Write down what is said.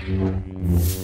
Mm-hmm.